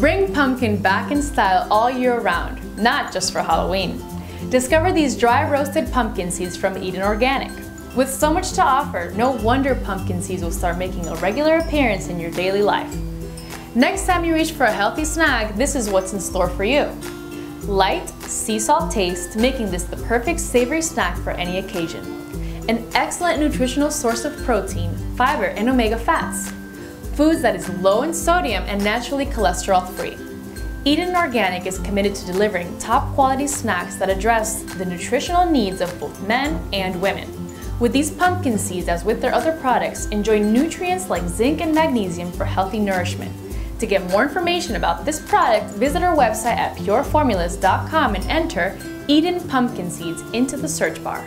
Bring pumpkin back in style all year round, not just for Halloween. Discover these dry roasted pumpkin seeds from Eden Organic. With so much to offer, no wonder pumpkin seeds will start making a regular appearance in your daily life. Next time you reach for a healthy snack, this is what's in store for you. Light, sea salt taste, making this the perfect savory snack for any occasion. An excellent nutritional source of protein, fiber, and omega fats. Foods that is low in sodium and naturally cholesterol free. Eden Organic is committed to delivering top quality snacks that address the nutritional needs of both men and women. With these pumpkin seeds, as with their other products, enjoy nutrients like zinc and magnesium for healthy nourishment. To get more information about this product, visit our website at pureformulas.com and enter Eden Pumpkin Seeds into the search bar.